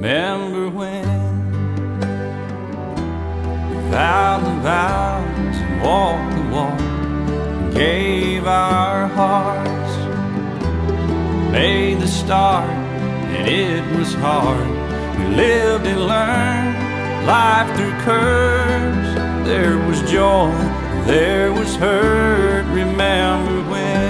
Remember when we vowed the vows and walked the walk and gave our hearts, made the start, and it was hard. We lived and learned life through curves. There was joy, there was hurt. Remember when?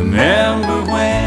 Remember when